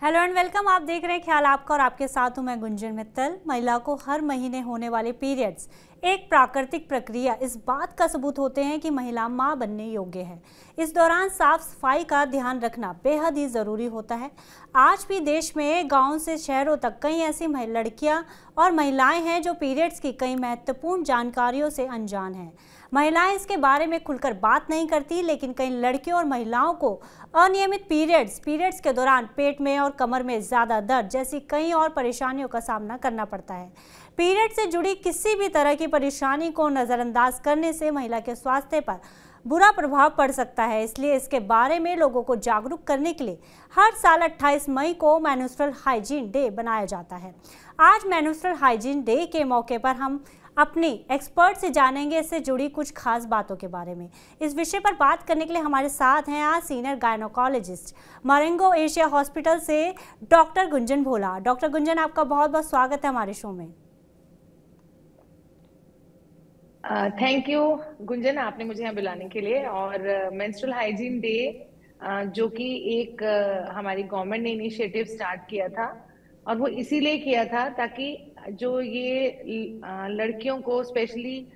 Hello and welcome आप देख रहे हैं ख्याल आपका और आपके साथ हूँ मैं गुंजन मित्तल। महिला को हर महीने होने वाले पीरियड्स एक प्राकृतिक प्रक्रिया, इस बात का सबूत होते हैं कि महिला माँ बनने योग्य है। इस दौरान साफ़ सफ़ाई का ध्यान रखना बेहद ही ज़रूरी होता है। आज भी देश में, गाँव से शहरों तक कई ऐसी लड़कियाँ और महिलाएँ हैं जो पीरियड्स की कई महत्वपूर्ण जानकारियों से अनजान हैं। महिलाएँ इसके बारे में खुलकर बात नहीं करती, लेकिन कई लड़कियों और महिलाओं को अनियमित पीरियड्स पीरियड्स के दौरान पेट में और कमर में ज़्यादा दर्द जैसी कई और परेशानियों का सामना करना पड़ता है। पीरियड से जुड़ी किसी भी तरह की परेशानी को नज़रअंदाज करने से महिला के स्वास्थ्य पर बुरा प्रभाव पड़ सकता है। इसलिए इसके बारे में लोगों को जागरूक करने के लिए हर साल 28 मई को मैनुस्ट्रल हाइजीन डे बनाया जाता है। आज मैनुस्ट्रल हाइजीन डे के मौके पर हम अपनी एक्सपर्ट से जानेंगे इससे जुड़ी कुछ खास बातों के बारे में। इस विषय पर बात करने के लिए हमारे साथ हैं आज senior gynaecologist Marengo Asia hospital से डॉक्टर गुंजन भोला डॉक्टर गुंजन आपका बहुत बहुत स्वागत है हमारे शो में। थैंक यू गुंजन आपने मुझे यहाँ बुलाने के लिए। और मेंस्ट्रुअल हाइजीन डे जो कि एक uh, हमारी गवर्नमेंट ने इनिशिएटिव स्टार्ट किया था और वो इसीलिए किया था ताकि जो ये लड़कियों को स्पेशली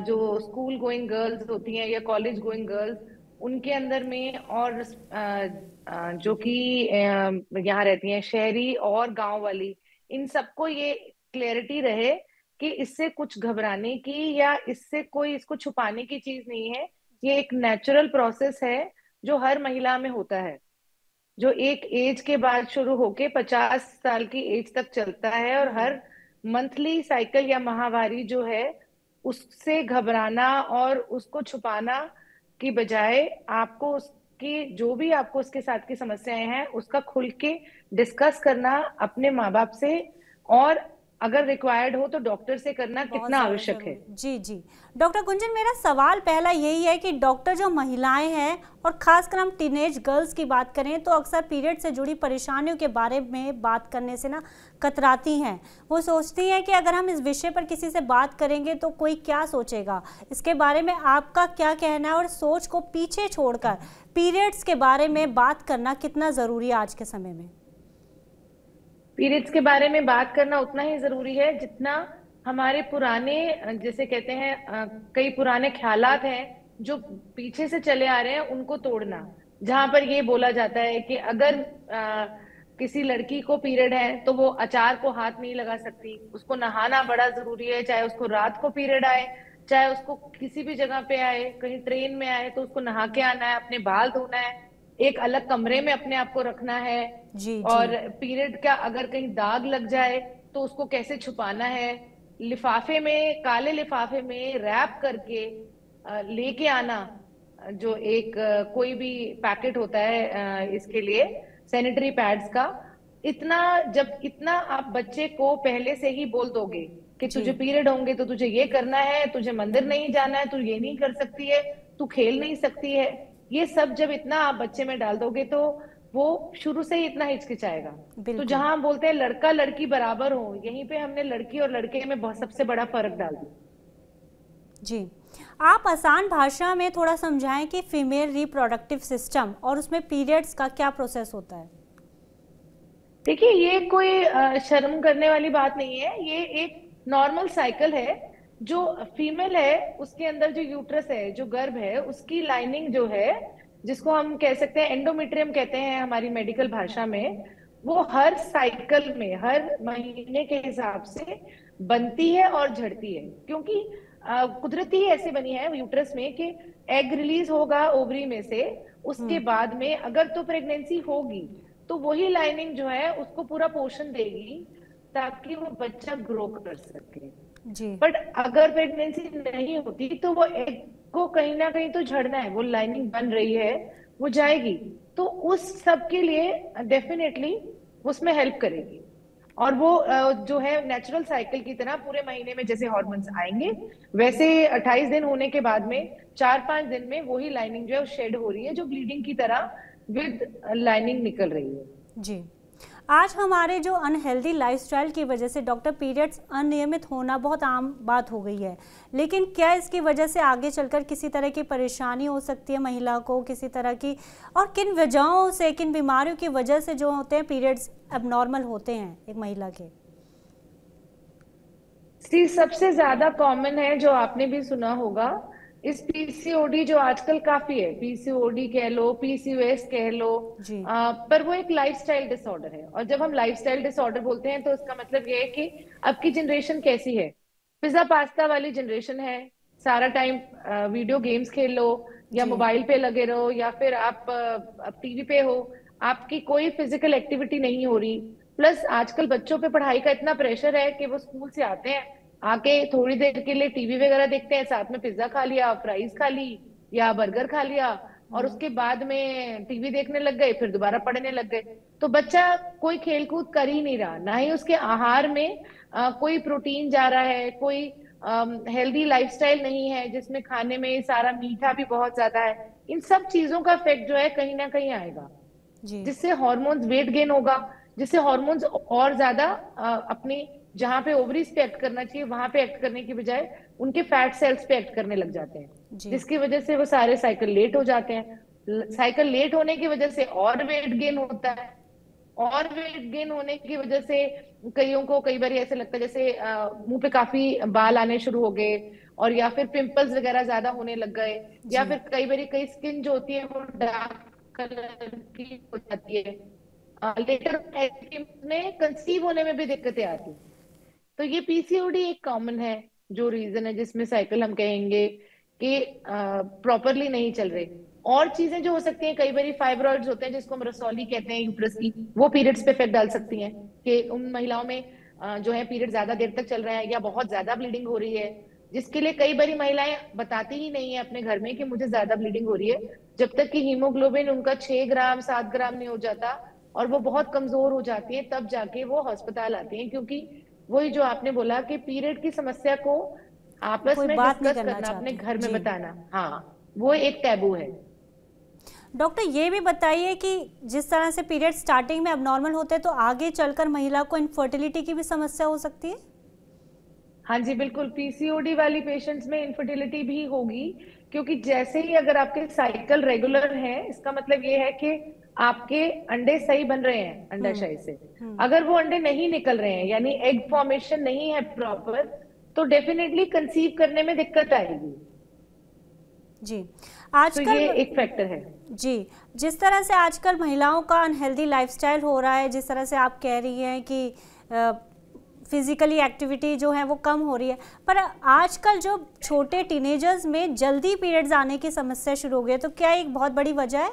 जो स्कूल गोइंग गर्ल्स होती हैं या कॉलेज गोइंग गर्ल्स उनके अंदर में और जो कि यहाँ रहती हैं, शहरी और गाँव वाली, इन सबको ये क्लैरिटी रहे कि इससे कुछ घबराने की या इससे कोई इसको छुपाने की चीज़ नहीं है। ये एक नेचुरल प्रोसेस है जो हर महिला में होता है, जो एक एज के बाद शुरू होके पचास साल की एज तक चलता है और हर मंथली साइकिल या महावारी जो है, उससे घबराना और उसको छुपाना की बजाय आपको उसकी, जो भी आपको उसके साथ की समस्याएँ हैं, उसका खुल के डिस्कस करना अपने माँ बाप से और अगर रिक्वायर्ड हो तो डॉक्टर से करना कितना आवश्यक है। जी जी। डॉक्टर गुंजन मेरा सवाल पहला यही है कि डॉक्टर जो महिलाएँ हैं और खासकर हम टीनेज गर्ल्स की बात करें तो अक्सर पीरियड से जुड़ी परेशानियों के बारे में बात करने से ना कतराती हैं। वो सोचती हैं कि अगर हम इस विषय पर किसी से बात करेंगे तो कोई क्या सोचेगा? इसके बारे में आपका क्या कहना है और सोच को पीछे छोड़कर पीरियड्स के बारे में बात करना कितना ज़रूरी है आज के समय में? पीरियड्स के बारे में बात करना उतना ही ज़रूरी है जितना हमारे पुराने जैसे कहते हैं कई पुराने ख्यालात हैं जो पीछे से चले आ रहे हैं उनको तोड़ना। जहाँ पर ये बोला जाता है कि अगर आ, किसी लड़की को पीरियड है तो वो अचार को हाथ नहीं लगा सकती। उसको नहाना बड़ा ज़रूरी है चाहे उसको रात को पीरियड आए चाहे उसको किसी भी जगह पे आए कहीं ट्रेन में आए तो उसको नहा के आना है अपने बाल धोना है। एक अलग कमरे में अपने आप को रखना है। जी, और. पीरियड का अगर कहीं दाग लग जाए तो उसको कैसे छुपाना है? लिफाफे में काले लिफाफे में रैप करके लेके आना जो एक कोई भी पैकेट होता है इसके लिए सैनिटरी पैड्स का इतना जब इतना आप बच्चे को पहले से ही बोल दोगे कि तुझे पीरियड होंगे तो तुझे ये करना है तुझे मंदिर नहीं जाना है तू ये नहीं कर सकती है तू खेल नहीं सकती है ये सब जब इतना आप बच्चे में डाल दोगे तो वो शुरू से ही इतना हिचकिचाएगा। तो जहाँ हम बोलते हैं लड़का लड़की बराबर हो यहीं पे हमने लड़की और लड़के में बहुत सबसे बड़ा फ़र्क डाल दिया। जी। आप आसान भाषा में थोड़ा समझाएँ कि फीमेल रिप्रोडक्टिव सिस्टम और उसमें पीरियड्स का क्या प्रोसेस होता है? देखिए ये कोई शर्म करने वाली बात नहीं है। ये एक नॉर्मल साइकिल है। जो फीमेल है उसके अंदर जो यूट्रस है जो गर्भ है उसकी लाइनिंग जो है जिसको हम कह सकते हैं एंडोमेट्रियम कहते हैं हमारी मेडिकल भाषा में वो हर साइकिल में हर महीने के हिसाब से बनती है और झड़ती है क्योंकि कुदरती ऐसे बनी है यूट्रस में कि एग रिलीज़ होगा ओवरी में से उसके हम्म। बाद में अगर तो प्रेगनेंसी होगी तो वही लाइनिंग जो है उसको पूरा पोषण देगी ताकि वो बच्चा ग्रो कर सके बट अगर प्रेगनेंसी नहीं होती तो वो एग को कहीं ना कहीं तो झड़ना है वो लाइनिंग बन रही है वो जाएगी। तो उस सब के लिए डेफिनेटली उसमें हेल्प करेगी। और वो जो है नेचुरल साइकिल की तरह पूरे महीने में जैसे हॉर्मोन्स आएँगे वैसे 28 दिन होने के बाद में चार पाँच दिन में वही लाइनिंग जो है शेड हो रही है जो ब्लीडिंग की तरह विद लाइनिंग निकल रही है। जी। आज हमारे जो अनहेल्दी लाइफस्टाइल की वजह से डॉक्टर पीरियड्स अनियमित होना बहुत आम बात हो गई है। लेकिन क्या इसकी वजह से आगे चलकर किसी तरह की परेशानी हो सकती है महिला को, किसी तरह की और किन वजहों से, किन बीमारियों की वजह से जो होते हैं पीरियड्स अब होते हैं एक महिला के? सबसे ज़्यादा कॉमन है जो आपने भी सुना होगा इस पीसीओडी जो आजकल काफ़ी है पीसीओडी कह लो पीसीओएस कह लो आ, पर वो एक लाइफस्टाइल डिसऑर्डर है। और जब हम लाइफस्टाइल डिसऑर्डर बोलते हैं तो उसका मतलब ये है कि अब की जनरेशन कैसी है? पिज्जा पास्ता वाली जनरेशन है। सारा टाइम वीडियो गेम्स खेल लो या मोबाइल पे लगे रहो या फिर आप टीवी पे हो आपकी कोई फ़िज़िकल एक्टिविटी नहीं हो रही। प्लस आजकल बच्चों पे पढ़ाई का इतना प्रेशर है कि वो स्कूल से आते हैं आके थोड़ी देर के लिए टीवी वगैरह देखते हैं साथ में पिज्जा खा लिया फ्राइज खा ली या बर्गर खा लिया और हम्म। उसके बाद में टीवी देखने लग गए फिर दोबारा पढ़ने लग गए। तो बच्चा कोई खेल कूद कर ही नहीं रहा ना ही उसके आहार में आ, कोई प्रोटीन जा रहा है कोई हेल्दी लाइफस्टाइल नहीं है जिसमें खाने में सारा मीठा भी बहुत ज़्यादा है। इन सब चीज़ों का इफ़ेक्ट जो है कहीं ना कहीं आएगा। जिससे हॉर्मोन्स वेट गेन होगा जिससे हॉर्मोन्स और ज़्यादा अपनी जहाँ पे ओवरीज पे एक्ट करना चाहिए वहाँ पे एक्ट करने की बजाय उनके फैट सेल्स पे एक्ट करने लग जाते हैं। जिसकी वजह से वो सारे साइकिल लेट हो जाते हैं। साइकिल लेट होने की वजह से और वेट गेन होता है। और वेट गेन होने की वजह से कईयों को कई बार ऐसे लगता है जैसे मुँह पे काफ़ी बाल आने शुरू हो गए और या फिर पिंपल्स वगैरह ज़्यादा होने लग गए या फिर कई बार कई स्किन जो होती है वो डार्क कलर की हो जाती है। लेटर में कंसीव होने में भी दिक्कतें आती है। तो ये पीसीओडी एक कॉमन है, जो रीजन है, जिसमें साइकिल हम कहेंगे कि प्रॉपरली नहीं चल रहे। और चीज़ें जो हो सकती हैं, कई बार फाइब्रॉइड्स होते हैं, जिसको हम रसौली कहते हैं यूट्रस की, वो पीरियड्स पे इफ़ेक्ट डाल सकती हैं कि उन महिलाओं में जो है पीरियड ज़्यादा देर तक चल रहा है या बहुत ज़्यादा ब्लीडिंग हो रही है। जिसके लिए कई बारी महिलाएँ बताती ही नहीं है अपने घर में कि मुझे ज़्यादा ब्लीडिंग हो रही है, जब तक कि हीमोग्लोबिन उनका छह ग्राम, सात ग्राम नहीं हो जाता और वो बहुत कमज़ोर हो जाती है, तब जाके वो अस्पताल आती है, क्योंकि वही जो आपने बोला कि पीरियड की समस्या को आपस में डिस्कस करना, करना अपने घर में बताना। हाँ वो एक टैबू है। डॉक्टर ये भी बताइए कि जिस तरह से पीरियड स्टार्टिंग में अब नॉर्मल होते हैं तो आगे चलकर महिला को इनफर्टिलिटी की भी समस्या हो सकती है? हाँ जी बिल्कुल। पीसीओडी वाली पेशेंट्स में इनफर्टिलिटी भी होगी क्योंकि जैसे ही अगर आपके साइकिल रेगुलर है इसका मतलब ये है कि आपके अंडे सही बन रहे हैं अंडाशय हम्म, से। हम्म। अगर वो अंडे नहीं निकल रहे हैं यानी एग फॉर्मेशन नहीं है प्रॉपर तो डेफिनेटली कंसीव करने में दिक्कत आएगी। जी। आजकल तो ये एक फैक्टर है। जी जिस तरह से आजकल महिलाओं का अनहेल्दी लाइफस्टाइल हो रहा है जिस तरह से आप कह रही हैं कि फिजिकली एक्टिविटी जो है वो कम हो रही है पर आजकल जो छोटे टीनेजर्स में जल्दी पीरियड्स आने की समस्या शुरू हो गई है तो क्या एक बहुत बड़ी वजह है?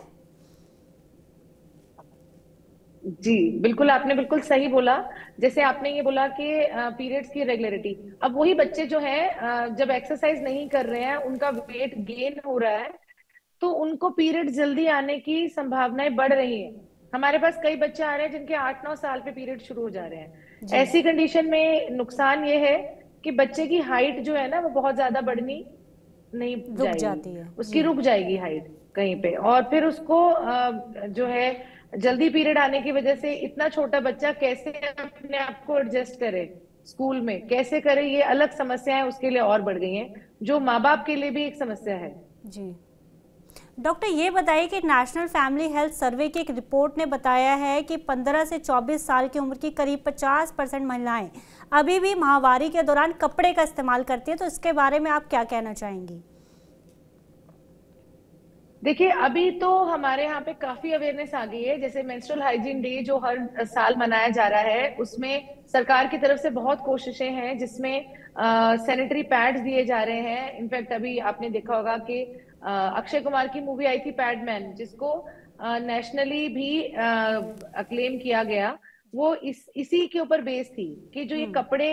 जी बिल्कुल आपने बिल्कुल सही बोला। जैसे आपने ये बोला कि पीरियड्स की रेगुलरिटी अब वही बच्चे जो है जब एक्सरसाइज नहीं कर रहे हैं उनका वेट गेन हो रहा है तो उनको पीरियड जल्दी आने की संभावनाएँ बढ़ रही हैं। हमारे पास कई बच्चे आ रहे हैं जिनके आठ नौ साल पे पीरियड शुरू हो जा रहे हैं। ऐसी कंडीशन में नुकसान ये है कि बच्चे की हाइट जो है ना वो बहुत ज़्यादा बढ़नी नहीं रुक जाती है। उसकी रुक जाएगी हाइट कहीं पे। और फिर उसको जो है जल्दी पीरियड आने की वजह से इतना छोटा बच्चा कैसे अपने आप को एडजस्ट करे स्कूल में? कैसे करे? ये अलग समस्याएँ उसके लिए और बढ़ गई हैं, जो माँ बाप के लिए भी एक समस्या है। जी। डॉक्टर, ये बताइए कि नेशनल फैमिली हेल्थ सर्वे की एक रिपोर्ट ने बताया है कि 15 से 24 साल की उम्र की करीब 50 परसेंट महिलाएँ अभी भी महावारी के दौरान कपड़े का इस्तेमाल करती हैं तो इसके बारे में आप क्या कहना चाहेंगी? देखिए अभी तो हमारे यहाँ पे काफ़ी अवेयरनेस आ गई है। जैसे मेंस्ट्रुअल हाइजीन डे जो हर साल मनाया जा रहा है उसमें सरकार की तरफ़ से बहुत कोशिशें हैं जिसमें सैनिटरी पैड्स दिए जा रहे हैं। इनफैक्ट अभी आपने देखा होगा कि अक्षय कुमार की मूवी आई थी पैडमैन जिसको नेशनली भी अक्लेम किया गया। वो इस इसी के ऊपर बेस थी कि जो ये हम्म। कपड़े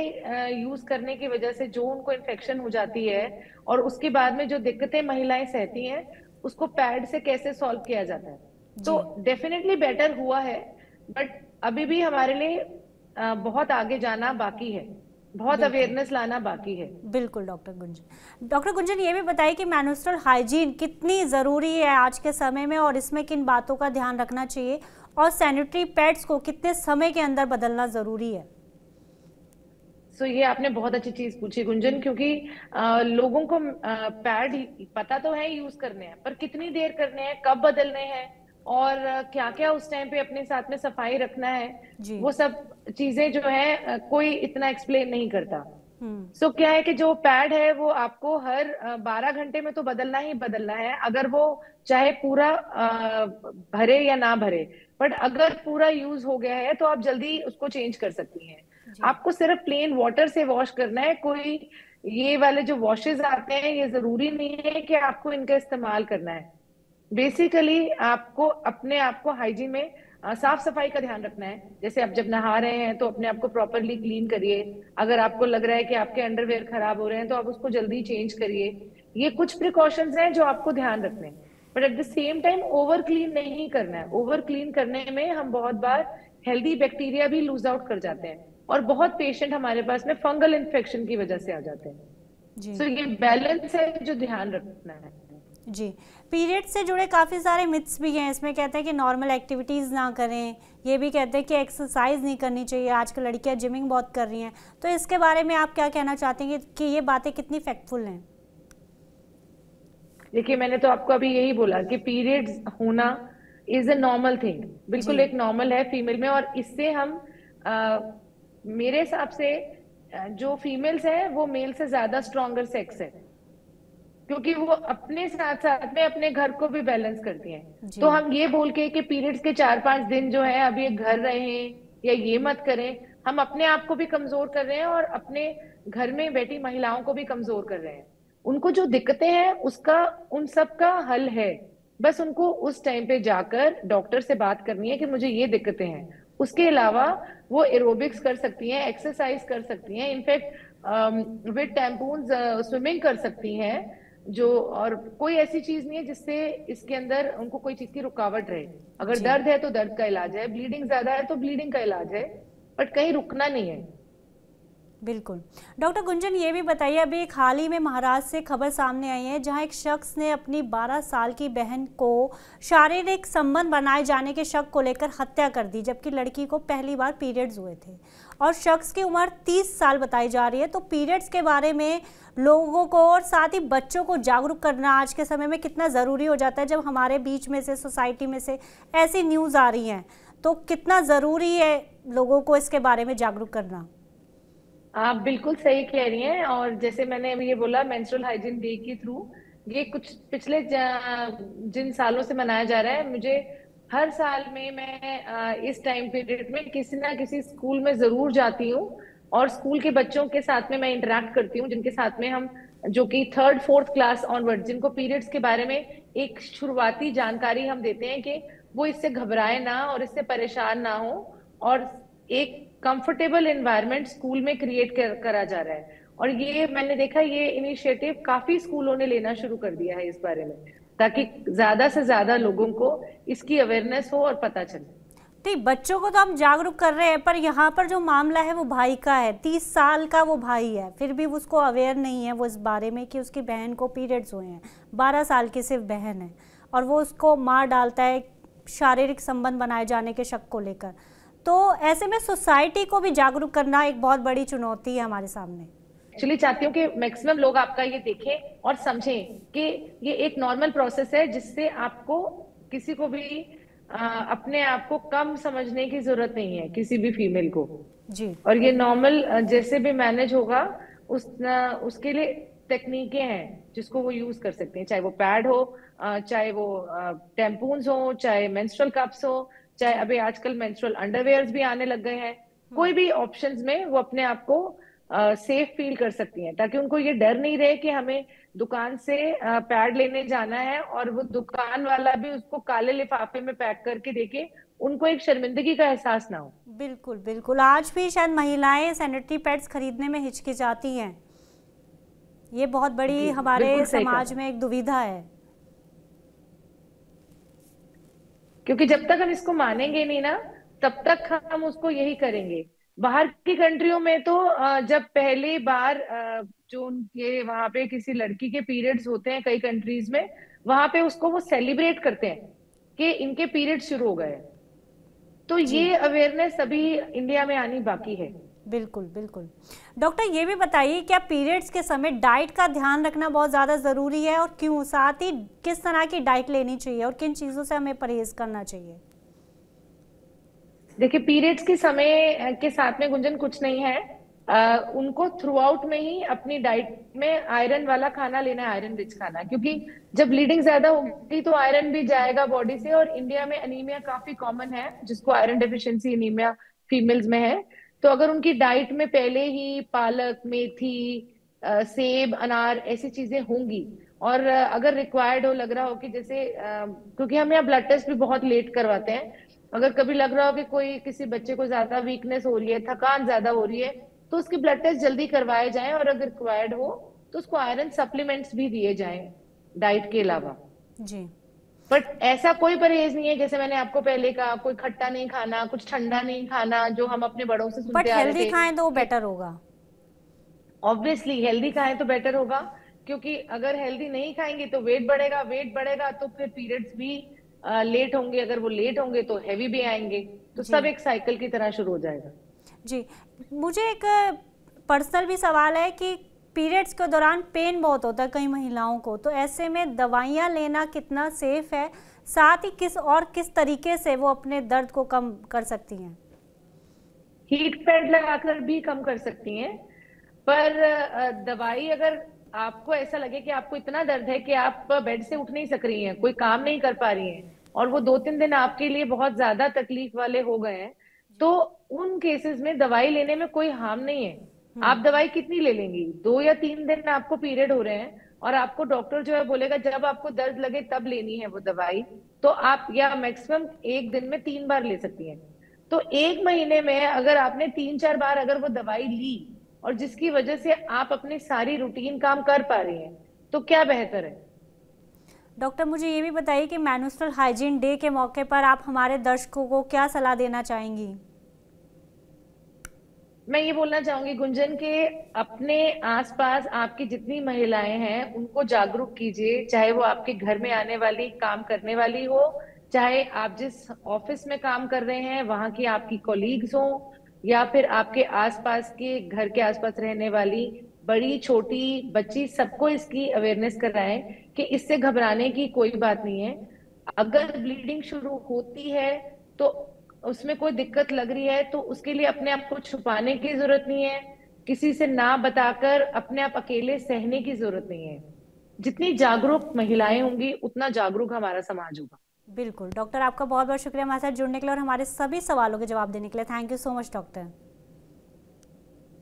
यूज़ करने की वजह से जो उनको इन्फेक्शन हो जाती है और उसके बाद में जो दिक्कतें महिलाएँ सहती हैं उसको पैड से कैसे सॉल्व किया जाता है। तो डेफिनेटली बेटर हुआ है बट अभी भी हमारे लिए बहुत आगे जाना बाकी है। बहुत अवेयरनेस लाना बाकी है। बिल्कुल डॉक्टर गुंजन। डॉक्टर गुंजन ये भी बताइए कि मैनुस्ट्रल हाइजीन कितनी ज़रूरी है आज के समय में और इसमें किन बातों का ध्यान रखना चाहिए? और सैनिटरी पैड्स को कितने समय के अंदर बदलना ज़रूरी है? सो so, ये आपने बहुत अच्छी चीज़ पूछी गुंजन क्योंकि आ, लोगों को पैड पता तो है यूज़ करने हैं पर कितनी देर करने हैं कब बदलने हैं और क्या क्या उस टाइम पे अपने साथ में सफ़ाई रखना है वो सब चीज़ें जो है कोई इतना एक्सप्लेन नहीं करता। सो हम्म। so, क्या है कि जो पैड है वो आपको हर बारह घंटे में तो बदलना ही बदलना है अगर वो चाहे पूरा भरे या ना भरे बट अगर पूरा यूज़ हो गया है तो आप जल्दी उसको चेंज कर सकती हैं। आपको सिर्फ़ प्लेन वाटर से वॉश करना है, कोई ये वाले जो वॉशेज आते हैं, ये ज़रूरी नहीं है कि आपको इनका इस्तेमाल करना है। बेसिकली आपको अपने आप को हाइजीन में साफ़ सफ़ाई का ध्यान रखना है। जैसे आप जब नहा रहे हैं तो अपने आप को प्रॉपरली क्लीन करिए। अगर आपको लग रहा है कि आपके अंडरवेयर खराब हो रहे हैं तो आप उसको जल्दी चेंज करिए। ये कुछ प्रिकॉशंस हैं जो आपको ध्यान रखने but at the same time over clean नहीं करना है। ओवर क्लीन करने में हम बहुत बार हेल्दी बैक्टीरिया भी लूज आउट कर जाते हैं। और बहुत पेशेंट हमारे पास में फंगल इन्फेक्शन की वजह से आ जाते हैं। जी। So, ये बैलेंस है जो ध्यान रखना है। जी। पीरियड से जुड़े काफ़ी सारे मिथ्स भी हैं। इसमें कहते हैं कि नॉर्मल एक्टिविटीज़ ना करें। ये भी कहते हैं कि एक्सरसाइज नहीं करनी चाहिए। आजकल लड़कियाँ जिमिंग बहुत कर रही हैं। तो इसके बारे में आप क्या कहना चाहते हैं कि ये बातें कितनी फैक्टफुल हैं? देखिए मैंने तो आपको अभी यही बोला कि पीरियड्स होना इज़ अ नॉर्मल थिंग बिल्कुल एक नॉर्मल है फीमेल में और इससे हम मेरे हिसाब से जो फीमेल्स है वो मेल से ज़्यादा स्ट्रॉन्गर सेक्स है। क्योंकि वो अपने साथ साथ में अपने घर को भी बैलेंस करती हैं। तो हम ये बोल के कि पीरियड्स के चार पाँच दिन जो है अभी घर रहे या ये मत करें हम अपने आप को भी कमज़ोर कर रहे हैं और अपने घर में बैठी महिलाओं को भी कमज़ोर कर रहे हैं। उनको जो दिक्कतें हैं उसका उन सब का हल है। बस उनको उस टाइम पे जाकर डॉक्टर से बात करनी है कि मुझे ये दिक्कतें हैं। उसके अलावा वो एरोबिक्स कर सकती हैं एक्सरसाइज कर सकती हैं इनफैक्ट विद टैम्पून स्विमिंग कर सकती हैं जो और कोई ऐसी चीज़ नहीं है जिससे इसके अंदर उनको कोई चीज़ की रुकावट रहे। अगर दर्द है तो दर्द का इलाज है ब्लीडिंग ज़्यादा है तो ब्लीडिंग का इलाज है बट कहीं रुकना नहीं है। बिल्कुल। डॉक्टर गुंजन, ये भी बताइए, अभी एक हाल ही में महाराष्ट्र से खबर सामने आई है, जहाँ एक शख्स ने अपनी 12 साल की बहन को शारीरिक संबंध बनाए जाने के शक को लेकर हत्या कर दी, जबकि लड़की को पहली बार पीरियड्स हुए थे। और शख्स की उम्र 30 साल बताई जा रही है तो पीरियड्स के बारे में लोगों को और साथ ही बच्चों को जागरूक करना आज के समय में कितना ज़रूरी हो जाता है, जब हमारे बीच में से, सोसाइटी में से ऐसी न्यूज़ आ रही हैं तो कितना ज़रूरी है लोगों को इसके बारे में जागरूक करना? आप बिल्कुल सही कह रही हैं, और जैसे मैंने अभी ये बोला मेंस्ट्रुअल हाइजीन डे के थ्रू ये कुछ पिछले जिन सालों से मनाया जा रहा है, मुझे हर साल में मैं इस टाइम पीरियड में किसी ना किसी स्कूल में ज़रूर जाती हूँ, और स्कूल के बच्चों के साथ में मैं इंटरेक्ट करती हूँ, जिनके साथ में हम, जो कि थर्ड फोर्थ क्लास ऑनवर्ड जिनको पीरियड्स के बारे में एक शुरुआती जानकारी हम देते हैं कि वो इससे घबराए ना, और इससे परेशान ना हो, और एक कंफर्टेबल एनवायरनमेंट स्कूल में क्रिएट कर, करा जा रहा है। और ये मैंने देखा ये इनिशिएटिव काफ़ी स्कूलों ने लेना शुरू कर दिया है इस बारे में ताकि ज़्यादा से ज़्यादा लोगों को इसकी अवेयरनेस हो और पता चले। ठीक बच्चों को तो हम जागरूक कर रहे हैं पर यहाँ पर जो मामला है वो भाई का है। तीस साल का वो भाई है फिर भी उसको अवेयर नहीं है वो इस बारे में कि उसकी बहन को पीरियड्स हुए हैं। बारह साल की सिर्फ़ बहन है और वो उसको मार डालता है शारीरिक संबंध बनाए जाने के शक को लेकर। तो ऐसे में सोसाइटी को भी जागरूक करना एक बहुत बड़ी चुनौती है हमारे सामने। एक्चुअली चाहती हूँ कि मैक्सिमम लोग आपका ये देखें और समझें कि ये एक नॉर्मल प्रोसेस है जिससे आपको किसी को भी आ, अपने आप को कम समझने की ज़रूरत नहीं है किसी भी फीमेल को। जी। और ये नॉर्मल जैसे भी मैनेज होगा उस उसके लिए टेक्निकें हैं जिसको वो यूज़ कर सकते हैं। चाहे वो पैड हो चाहे वो टेम्पून्स हो चाहे मेंस्ट्रुअल कप्स हो चाहे अभी आजकल मेंस्ट्रुअल अंडरवेयर्स भी आने लग गए हैं। कोई भी ऑप्शंस में वो अपने आप को सेफ़ uh, फील कर सकती हैं ताकि उनको ये डर नहीं रहे कि हमें दुकान से पैड लेने जाना है और वो दुकान वाला भी उसको काले लिफाफे में पैक करके देके उनको एक शर्मिंदगी का एहसास ना हो। बिल्कुल बिल्कुल। आज भी शायद महिलाएँ सैनिटरी पैड्स खरीदने में हिचकिचाती हैं। ये बहुत बड़ी हमारे समाज में एक दुविधा है। क्योंकि जब तक हम इसको मानेंगे नहीं ना तब तक हम उसको यही करेंगे। बाहर की कंट्रियों में तो जब पहली बार जो उनके वहाँ पे किसी लड़की के पीरियड्स होते हैं कई कंट्रीज़ में वहाँ पे उसको वो सेलिब्रेट करते हैं कि इनके पीरियड शुरू हो गए। तो ये अवेयरनेस अभी इंडिया में आनी बाकी है। बिल्कुल बिल्कुल। डॉक्टर ये भी बताइए क्या पीरियड्स के समय डाइट का ध्यान रखना बहुत ज़्यादा ज़रूरी है और क्यों? साथ ही किस तरह की डाइट लेनी चाहिए और किन चीज़ों से हमें परहेज करना चाहिए? देखिए पीरियड्स के समय के साथ में गुंजन कुछ नहीं है। आ, उनको थ्रू आउट में ही अपनी डाइट में आयरन वाला खाना लेना है आयरन रिच खाना। क्योंकि जब ब्लीडिंग ज़्यादा होगी तो आयरन भी जाएगा बॉडी से और इंडिया में अनीमिया काफ़ी कॉमन है जिसको आयरन डेफिशिएंसी अनीमिया फीमेल्स में है। तो अगर उनकी डाइट में पहले ही पालक, मेथी सेब, अनार ऐसी चीज़ें होंगी और अगर रिक्वायर्ड हो, लग रहा हो कि जैसे क्योंकि हम यहाँ ब्लड टेस्ट भी बहुत लेट करवाते हैं, अगर कभी लग रहा हो कि कोई किसी बच्चे को ज़्यादा वीकनेस हो रही है, थकान ज़्यादा हो रही है तो उसकी ब्लड टेस्ट जल्दी करवाए जाए और अगर रिक्वायर्ड हो तो उसको आयरन सप्लीमेंट्स भी दिए जाए डाइट के अलावा। जी। बट ऐसा कोई परहेज नहीं है जैसे मैंने आपको पहले कहा कोई खट्टा नहीं खाना कुछ ठंडा नहीं खाना जो हम अपने बड़ों से सुनते आ रहे थे। खाएँ तो बेटर होगा। ऑब्वियसली हेल्दी खाएँ तो बेटर होगा क्योंकि अगर हेल्दी नहीं खाएँगे तो वेट बढ़ेगा वेट बढ़ेगा तो फिर पीरियड्स भी लेट होंगे अगर वो लेट होंगे तो हैवी भी आएँगे। तो सब एक साइकिल की तरह शुरू हो जाएगा। जी। मुझे एक पर्सनल भी सवाल है कि पीरियड्स के दौरान पेन बहुत होता है कई महिलाओं को। तो ऐसे में दवाइयाँ लेना कितना सेफ़ है? साथ ही किस और किस तरीके से वो अपने दर्द को कम कर सकती हैं? हीट पैड लगाकर भी कम कर सकती हैं। पर दवाई अगर आपको ऐसा लगे कि आपको इतना दर्द है कि आप बेड से उठ नहीं सक रही हैं, कोई काम नहीं कर पा रही हैं, और वो दो तीन दिन आपके लिए बहुत ज़्यादा तकलीफ़ वाले हो गए हैं तो उन केसेस में दवाई लेने में कोई हार्म नहीं है। आप दवाई कितनी ले लेंगी? दो या तीन दिन आपको पीरियड हो रहे हैं और आपको डॉक्टर जो है बोलेगा जब आपको दर्द लगे तब लेनी है वो दवाई तो आप या मैक्सिमम एक दिन में तीन बार ले सकती हैं। तो एक महीने में अगर आपने तीन चार बार अगर वो दवाई ली और जिसकी वजह से आप अपनी सारी रूटीन काम कर पा रही हैं तो क्या बेहतर है? डॉक्टर मुझे ये भी बताइए कि मैनुस्ट्रल हाइजीन डे के मौके पर आप हमारे दर्शकों को क्या सलाह देना चाहेंगी? मैं ये बोलना चाहूँगी, गुंजन के अपने आसपास आपकी जितनी महिलाएँ हैं, उनको जागरूक कीजिए, चाहे वो आपके घर में आने वाली, काम करने वाली हो, चाहे आप जिस ऑफ़िस में काम कर रहे हैं, वहाँ की आपकी कोलीग्स हो, या फिर आपके आसपास के घर के आसपास रहने वाली, बड़ी, छोटी बच्ची, सबको इसकी अवेयरनेस कराएँ कि इससे घबराने की कोई बात नहीं है। अगर ब्लीडिंग शुरू होती है तो उसमें कोई दिक्कत लग रही है तो उसके लिए अपने आप को छुपाने की ज़रूरत नहीं है। किसी से ना बताकर अपने आप अकेले सहने की ज़रूरत नहीं है। जितनी जागरूक महिलाएँ होंगी उतना जागरूक हमारा समाज होगा। बिल्कुल। डॉक्टर आपका बहुत बहुत शुक्रिया हमारे साथ जुड़ने के लिए और हमारे सभी सवालों के जवाब देने के लिए। Thank you so much doctor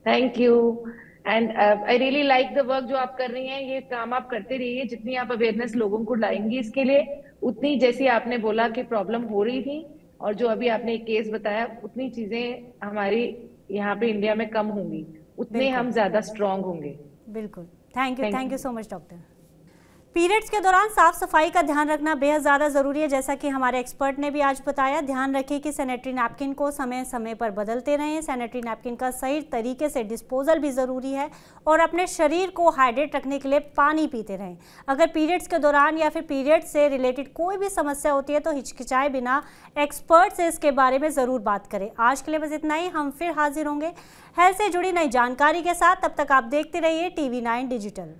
thank you and I really like the work जो आप कर रही हैं। ये काम आप करते रहिए। जितनी आप अवेयरनेस लोगों को लाएँगी इसके लिए उतनी जैसी आपने बोला कि प्रॉब्लम हो रही थी और जो अभी आपने एक केस बताया उतनी चीज़ें हमारी यहाँ पे इंडिया में कम होंगी। उतने हम ज़्यादा स्ट्रांग होंगे। बिल्कुल। Thank you thank you so much doctor periods के दौरान साफ़ सफ़ाई का ध्यान रखना बेहद ज़्यादा ज़रूरी है, जैसा कि हमारे एक्सपर्ट ने भी आज बताया। ध्यान रखें कि सैनिटरी नैपकिन को समय समय पर बदलते रहें। सैनिटरी नैपकिन का सही तरीके से डिस्पोजल भी ज़रूरी है और अपने शरीर को हाइड्रेट रखने के लिए पानी पीते रहें। अगर पीरियड्स के दौरान या फिर पीरियड्स से रिलेटेड कोई भी समस्या होती है तो हिचकिचाए बिना एक्सपर्ट से इसके बारे में ज़रूर बात करें। आज के लिए बस इतना ही। हम फिर हाजिर होंगे। हेल्थ से जुड़ी नई जानकारी के साथ। तब तक आप देखते रहिए टी वी डिजिटल।